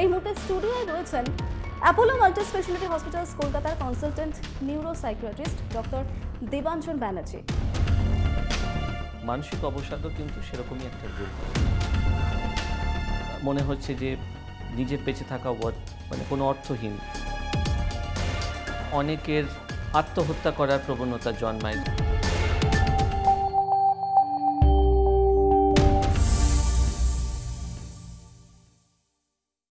এই মুহূর্তে স্টুডিওয় রয়েছেন অ্যাপোলো মাল্টি স্পেশালিটি হসপিটালস কলকাতার consultant neuropsychiatrist doctor Debanjan Banerjee মানসিক অবসাদও কিন্তু সেরকমই একটা রোগ। মনে হচ্ছে যে নিজের বেঁচে থাকা মানে কোনো অর্থহীন। অনেকের আত্মহত্যা করার প্রবণতা জন্মায়।